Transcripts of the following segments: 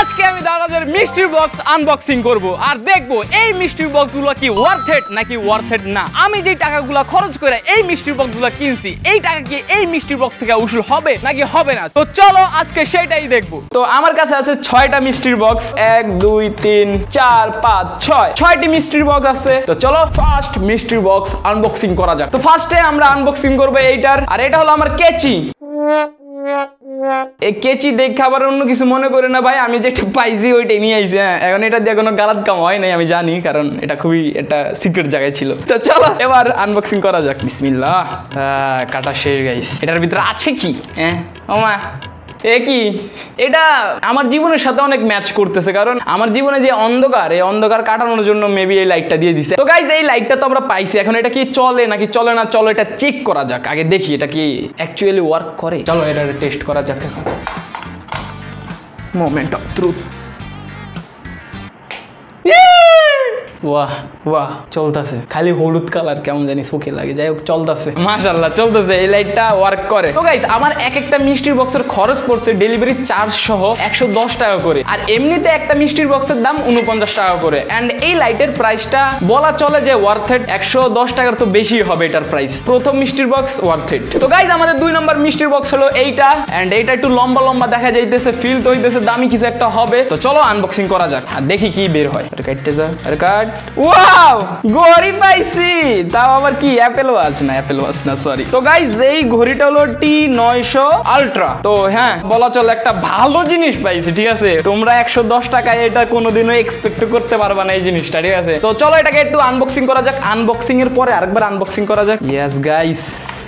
আজকে আমি দাদাদের মিষ্টির বক্স আনবক্সিং করব। আর দেখব, এই মিষ্টির বক্সগুলো কি ওয়ার্থেড নাকি ওয়ার্থেড না? আমি যে টাকাগুলো খরচ করে এই মিষ্টির বক্সগুলো কিনছি, এই টাকা কি এই মিষ্টির বক্স থেকে উসুল হবে নাকি হবে না? তো চলো আজকে সেটাই দেখব। তো আমার কাছে আছে ছয়টা মিষ্টির বক্স এক, দুই, তিন, চার, পাঁচ, ছয়। ছয়টি মিষ্টির বক্স আছে। তো চলো ফার্স্ট মিষ্টির বক্স আনবক্সিং করা যাক। তো ফার্স্টে আমরা আনবক্সিং করব এইটার, আর এটা হলো আমার কেচি। কেচি দেখে আবার অন্য কিছু মনে করে না ভাই, আমি যেটা পাইছি ওইটাই নিয়ে আইছি হ্যাঁ। এখন এটা দিয়ে কোনো গালাত কাম হয় নাই, আমি জানি, কারণ এটা খুবই একটা সিক্রেট জায়গায় ছিল। তো চলো, এবার আনবক্সিং করা যাক, বিসমিল্লাহ। কাটা শেষ গাইস এটার ভিতরে আছে কি? হ্যাঁ ওমা। এ কি? এটা আমার জীবনের সাথে অনেক ম্যাচ করতেছে, কারণ আমার জীবনে যে অন্ধকার, এই অন্ধকার কাটানোর জন্য মেবি এই লাইটটা দিয়ে দিছে। তো গাইজ এই লাইটটা তো আমরা পাইছি, এখন এটা কি চলে নাকি চলে না, চলো এটা চেক করা যাক। আগে দেখি এটা কি অ্যাকচুয়ালি ওয়ার্ক করে। চলো এটা টেস্ট করা যাক এখন। মোমেন্ট অফ ট্রুথ বাহ বাহ চলতেছে। খালি হলুদ কালার কেমন জানি চোখে লাগে। যাই হোক, চলতেছে। মাশাল্লাহ চলতেছে। এই লাইটটা ওয়ার্ক করে। তো গাইস আমার এক একটা মিষ্টির বক্সের খরচ পড়ছে ডেলিভারি চার্জ সহ একশো দশ টাকা করে। আর এমনিতে একটা মিষ্টির বক্সের দাম উনপঞ্চাশ টাকা করে। অ্যান্ড এই লাইটের প্রাইসটা বলা চলে যে ওয়ার্থেড একশো দশ টাকার তো বেশি হবে এটার প্রাইস প্রথম মিষ্টির বক্স ওয়ার্থেড তো গাইস আমাদের দুই নম্বর মিষ্টির বক্স হলো এইটা। অ্যান্ড এইটা একটু লম্বা লম্বা দেখা যাইতেছে ফিল তো হইতেছে, দামি কিছু একটা হবে। তো চলো আনবক্সিং করা যাক। আর দেখি কি বের হয়। আরে কাটতে যা আরে কাট। ওয়াও ঘড়ি পাইছি! তাও আবার কি? অ্যাপেল ওয়াচ না অ্যাপেল ওয়াচ না সরি তো গাইজ এই ঘড়িটা হলো টি নয়শো আলট্রা তো হ্যাঁ বলা চলে একটা ভালো জিনিস পাইছি, ঠিক আছে? তোমরা একশো দশ টাকায় এটা কোনোদিনও এক্সপেক্ট করতে পারবা না এই জিনিসটা, ঠিক আছে? তো চলো এটাকে একটু আনবক্সিং করা যাক। আনবক্সিং এর পরে আরেকবার আনবক্সিং করা যাক। Yes guys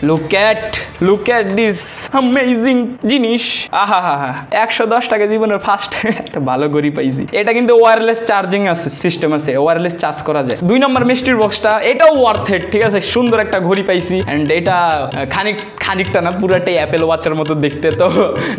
look at look at this amazing জিনিস। আহা হা হা একশো দশ টাকা জীবনের ফার্স্ট একটা ভালো ঘড়ি পাইছি। এটা কিন্তু ওয়্যারলেস চার্জিং আছে সিস্টেম আছে ওয়্যারলেস চার্জ করা যায়। দুই নম্বর মিষ্টির বক্সটা এটাও ওয়ার্থেড ঠিক আছে? সুন্দর একটা ঘড়ি পাইছি। অ্যান্ড এটা খানিক, খানিকটা না, পুরাটাই অ্যাপেল ওয়াচের মতো দেখতে। তো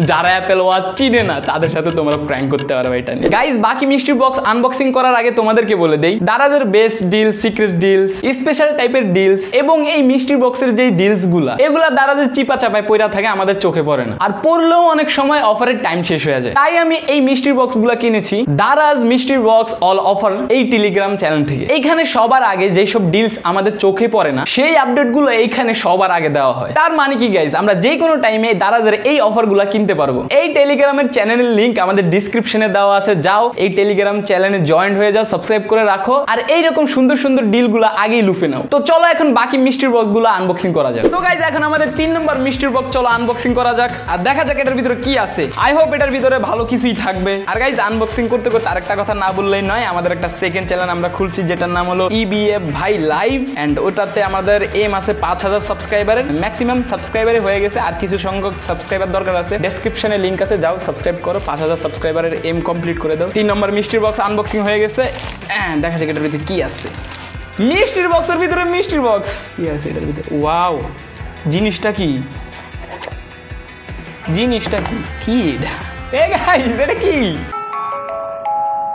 যারা অ্যাপেল ওয়াচ চিনে না, তাদের সাথে তোমরা প্র্যাঙ্ক করতে পারবে এটা নিয়ে। গাইজ বাকি মিষ্টির বক্স আনবক্সিং করার আগে তোমাদেরকে বলে দেই, দারাজের best deal secret deals special টাইপের ডিলস এবং এই মিষ্টির বক্সের যেই ডিলস গুলা এগুলা দারাজের চিপা চাপায় পয়রা থাকে, আমাদের চোখে পড়ে না। আর পড়লেও অনেক সময় অফারের টাইম শেষ হয়ে যায়। তাই আমি এই মিষ্টির বক্সগুলা কিনেছি, দারাজ মিষ্টির বক্স অল অফার এই টেলিগ্রাম চ্যানেল থেকে। এইখানে সবার আগে যেসব ডিলস আমাদের চোখে পড়ে না, সেই আপডেটগুলো এইখানে সবার আগে দেওয়া হয়। তার মানে কি গাইজ আমরা যে কোনো টাইমে দারাজের এই অফারগুলা কিনতে পারব। এই টেলিগ্রামের চ্যানেলের লিংক আমাদের ডিসক্রিপশনে দেওয়া আছে। যাও, এই টেলিগ্রাম চ্যানেলে জয়েন্ট হয়ে যাও সাবস্ক্রাইব করে রাখো। আর এইরকম সুন্দর সুন্দর ডিলগুলো আগেই লুফে নাও। তো চলো এখন বাকি মিষ্টির বক্সগুলো আনবক্সিং করা যাক। তো গাইজ এখন আমাদের তিন নম্বর মিষ্টির বক্স চলো আনবক্সিং করা যাক। আর দেখা যাক এটার ভিতরে কি আছে। আই হোপ এটার ভিতরে ভালো কিছুই থাকবে। আর গাইজ আনবক্সিং করতে করতে আরেকটা কথা না বললেই নয়, আমাদের একটা সেকেন্ড চ্যানেল আমরা খুলছি, যেটার নাম হলো ইবিএফ ভাই লাইভ এন্ড ওটাতে আমাদের এম আছে পাঁচ হাজার সাবস্ক্রাইবারের ম্যাক্সিমাম সাবস্ক্রাইবারই হয়ে গেছে, আর কিছু সংখ্যক সাবস্ক্রাইবার দরকার আছে। ডেসক্রিপশনে লিঙ্ক আছে, যাও সাবস্ক্রাইব করো, পাঁচ হাজার সাবস্ক্রাইবারের এম কমপ্লিট করে দাও। তিন নম্বর মিষ্টির বক্স আনবক্সিং হয়ে গেছে দেখা যাক এটার ভিতরে কি আছে। মিষ্টির বক্সের ভিতরে মিষ্টির বক্স কি আছে এটার ভিতরে? ওয়াও জিনিসটা কি? জিনিসটা কি? কি এটা? গাইস কি?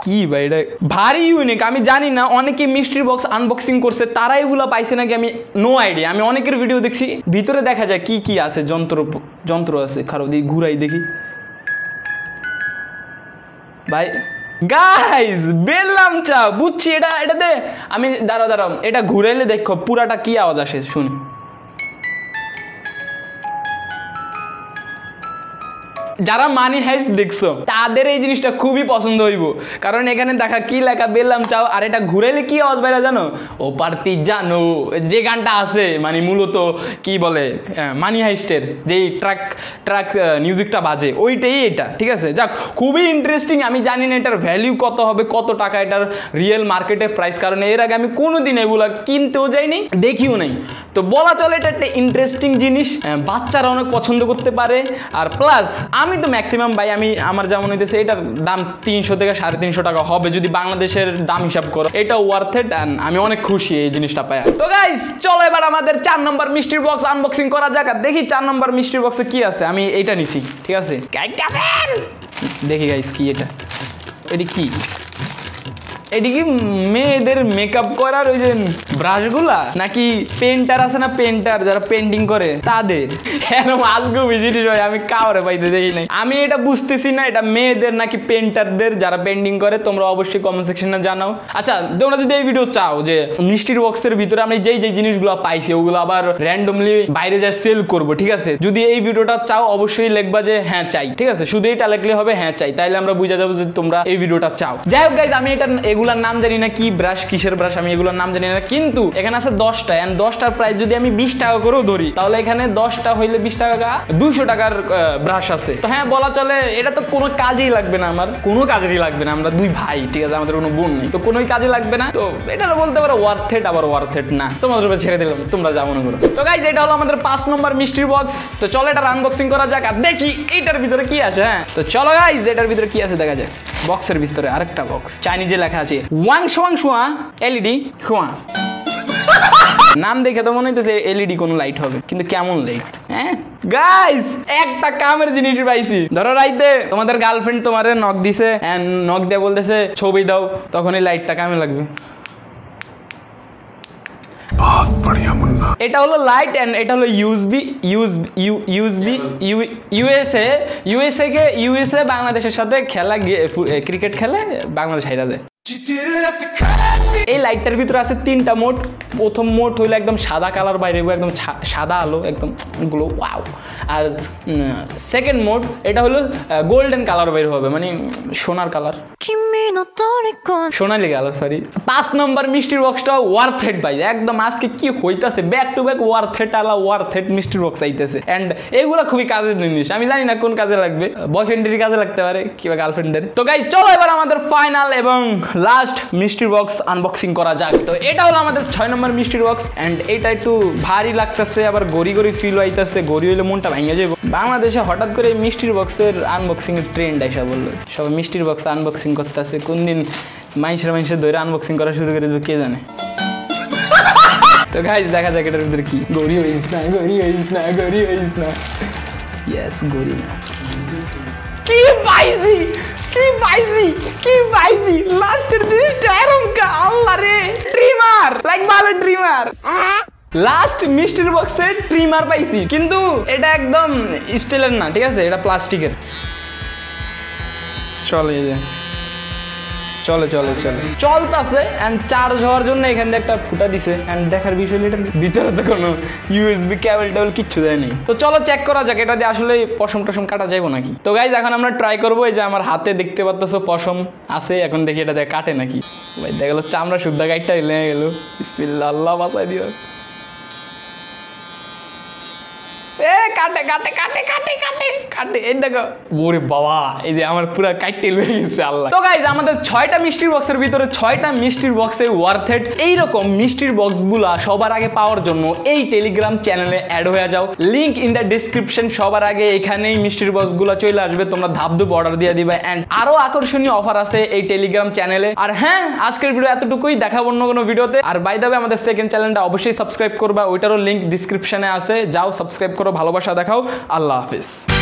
কি ভাই এটা? ভারী ইউনিক আমি জানি না, অনেকে মিষ্টির বক্স আনবক্সিং করছে তারা এগুলো পাইছে নাকি আমি নো আইডিয়া আমি অনেকের ভিডিও দেখছি। ভিতরে দেখা যায় কি কি আছে, যন্ত্র যন্ত্র আছে খারাপ দিই ঘুরাই দেখি। ভাই গাইজ বেললাম চা, বুঝছি, এটা এটা দে আমি, দাঁড়াও দাঁড়াও, এটা ঘুরাইলে দেখো, পুরাটা কি আওয়াজ আসে, শুনি। যারা মানি হাইস দেখছ, তাদের এই জিনিসটা খুবই পছন্দ হইব। কারণ এখানে দেখা কি লেখা, বেললাম, চাও। আর এটা ঘুরাইলে কি আওয়াজ বাইরে জানো? ও পার্তি জানো, যে গানটা আছে মানে মূলত কি বলে মানি হাইস্টের যেই ট্রাক ট্রাক মিউজিকটা বাজে, ওইটাই এটা, ঠিক আছে? যাক, খুবই ইন্টারেস্টিং আমি জানি না এটার ভ্যালিউ কত হবে, কত টাকা এটার রিয়েল মার্কেটে প্রাইস কারণ এর আগে আমি কোনোদিন এগুলো কিনতেও যাইনি, দেখিও নাই। তো বলা চলে এটা একটা ইন্টারেস্টিং জিনিস বাচ্চারা অনেক পছন্দ করতে পারে, আর প্লাস আমি তো ম্যাক্সিমাম ভাই আমি আমার যেমন হইতেছে এটার দাম তিনশো থেকে সাড়ে তিনশো টাকা হবে যদি বাংলাদেশের দাম হিসাব করো। এটা ওয়ার্থ এট আমি অনেক খুশি এই জিনিসটা পাই তো গাইস চলো এবার আমাদের চার নম্বর মিষ্টির বক্স আনবক্সিং করা যাক দেখি চার নম্বর মিষ্টির বক্সে কি আছে। আমি এটা নিছি ঠিক আছে? দেখি গাইস কি এটা? এটি কি? এটি কি মেয়েদের মেকআপ করার ওই যে ব্রাশগুলা নাকি পেন্টার আছে না পেন্টার যারা পেন্টিং করে? তাদের। এরকম আজগু জিনিস হয়, আমি কাউরে পাইতে দেখি নাই। আমি এটা বুঝতেছি না, এটা মেয়েদের নাকি পেন্টারদের যারা পেন্টিং করে, তোমরা অবশ্যই কমেন্ট সেকশনে জানাও। আচ্ছা তোমরা যদি এই ভিডিও চাও যে মিষ্টির বক্সের ভিতরে আমি যেই যেই জিনিসগুলো পাইছি, ওগুলো আবার র্যান্ডমলি বাইরে যায় সেল করব, ঠিক আছে? যদি এই ভিডিওটা চাও, অবশ্যই লিখবা যে হ্যাঁ চাই, ঠিক আছে? শুধু এটা লিখলে হবে হ্যাঁ চাই, তাইলে আমরা বুঝে যাব যে তোমরা এই ভিডিওটা চাও। যাই হোক গাইজ আমি এটা এগুলার নাম জানি না কি ব্রাশ, কিসের ব্রাশ, আমি এগুলোর নাম জানি না। কিন্তু এখানে আছে দশটা এন্ড দশটার প্রাইস যদি আমি বিশ টাকা করেও ধরি, তাহলে এখানে দশটা হইলে বিশ টাকা, দুইশো টাকার ব্রাশ আছে। তো হ্যাঁ বলা চলে, এটা তো কোনো কাজেই লাগবে না আমার। কোনো কাজেরই লাগবে না, আমরা দুই ভাই, ঠিক আছে, আমাদের কোনো বোন নেই। তো কোনোই কাজে লাগবে না। তো এটা বলতে পারো ওয়ার্থ এট আবার ওয়ার্থ এট না। তোমাদের উপর ছেড়ে দিলাম, তোমরা যা মনে করো। তো গাইজ এটা হলো আমাদের পাঁচ নম্বর মিষ্টির বক্স তো চলো এটা আনবক্সিং করা যাক, আর দেখি এটার ভিতরে কি আছে হ্যাঁ। তো চলো গাইজ এটার ভিতরে কি আছে, দেখা যায় বক্সের ভিতরে আরেকটা বক্স চাইনিজে লেখা আছে ওয়াং সোয়াং সোয়া এলইডি সোয়া নাম দেখে তো মনে হইতেছে এলইডি কোনো লাইট হবে, কিন্তু কেমন লাইট হ্যাঁ? গাইস একটা কামের জিনিস পাইছি। ধরো রাইতে তোমাদের গার্লফ্রেন্ড তোমারে নক দিছে নক দিয়ে বলতেছে, ছবি দাও তখন এই লাইটটা কামে লাগবে। बहुत बढ़िया মুন্না এটা হলো লাইট এন্ড এটা হলো ইউএসবি ইউএসবি ইউএসএ ইউএসএ কে ইউএসএ বাংলাদেশের সাথে খেলা ক্রিকেট খেলে বাংলাদেশ হাইরা যায় এই লাইটটার ভিতরে আছে তিনটা মোট। প্রথম মোট হইল একদম সাদা কালার বাইরে একদম সাদা আলো একদম গ্লো ওয়াও আর সেকেন্ড মোড এটা হলো গোল্ডেন কালার বাইরে হবে মানে সোনার কালার আনবক্সিং করা যাক। তো এটা হলো আমাদের ছয় নম্বর মিষ্টির বক্স এটা একটু ভারী আবার গড়ি ফিল হইতেছে হইলে মনটা বাংলাদেশে হঠাৎ করে মিষ্টির বক্সের আনবক্সিং এর ট্রেন্ড আইসা বলল। সবাই মিষ্টির বক্স আনবক্সিং করতেছে। কোন দিন মানুষের মানুষের ধরে আনবক্সিং করা শুরু করে দেবে, কে জানে? তো গাইজ দেখা যাক এটার ভিতরে কি। গড়ি হইস না, গড়ি হইস না, গড়ি হইস না। ইয়েস গড়ি না। কি পাইছি কি পাইছি কি পাইছি লাস্টের জিনিসটা এরমকা আল্লাহ রে। ট্রিমার লাইক ভালো ট্রিমার লাস্ট মিষ্টির বক্সে ট্রিমার পাইছি, কিন্তু এটা একদম স্টিলের না, ঠিক আছে? এটা প্লাস্টিকের চলে এই যে। চলে চলে চলে। চলতাছে এন্ড চার্জ হওয়ার জন্য এখান দিয়ে একটা ফুটা দিছে। এন্ড দেখার বিষয় এটা ভিতরে তো কোনো ইউএসবি কেবল টেবল কিচ্ছু দেয় নেই। তো চলো চেক করা যাক, এটা দিয়ে আসলে পশম টশম কাটা যাইবো নাকি? তো গাইজ এখন আমরা ট্রাই করব, এই যে আমার হাতে দেখতে পারতেছো পশম আছে, এখন দেখি এটা দিয়ে কাটে নাকি। ভাই, দেখা চামড়া শুদ্ধা গাইটটা লেগে গেলো। বিসমিল্লাহ, আল্লাহ বাঁচাই দিও এ কাটে কাটে কাটে কাটে কাটে কাটে। এই দেখো। ওরে বাবা এই যে আমার পুরো লয়ে গেছে আল্লাহ। তো গাইজ আমাদের ছয়টা মিষ্টির বক্সের ভিতরে ছয়টা মিষ্টির এইরকম মিষ্টির বক্সগুলা সবার আগে পাওয়ার জন্য এই টেলিগ্রাম চ্যানেলে অ্যাড হয়ে যাও। লিংক ইন দ্য ডিসক্রিপশন সবার আগে এখানেই মিষ্টির বক্সগুলো চলে আসবে তোমরা ধাপধুপ অর্ডার দিয়ে দিবে। অ্যান্ড আরও আকর্ষণীয় অফার আছে এই টেলিগ্রাম চ্যানেলে আর হ্যাঁ আজকের ভিডিও এতটুকুই দেখাবো অন্য কোনো ভিডিওতে আর বাই দাবে আমাদের সেকেন্ড চ্যানেলটা অবশ্যই সাবস্ক্রাইব করবা ওইটারও লিংক ডিসক্রিপশনে আছে। যাও সাবস্ক্রাইব করো ভালোবাসা দেখাও। আল্লাহ হাফিজ।